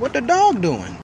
What the dog doing?